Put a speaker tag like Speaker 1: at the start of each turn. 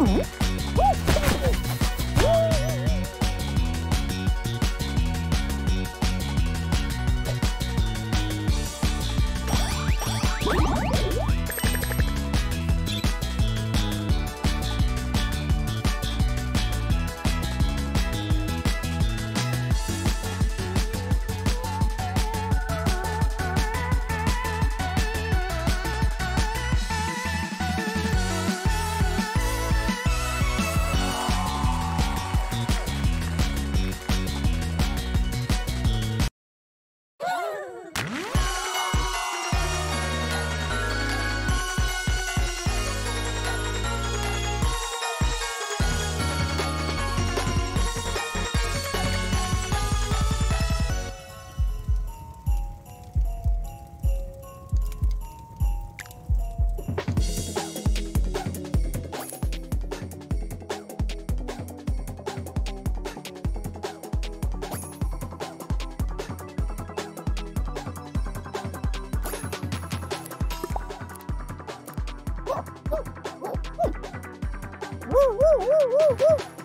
Speaker 1: 응? Ooh.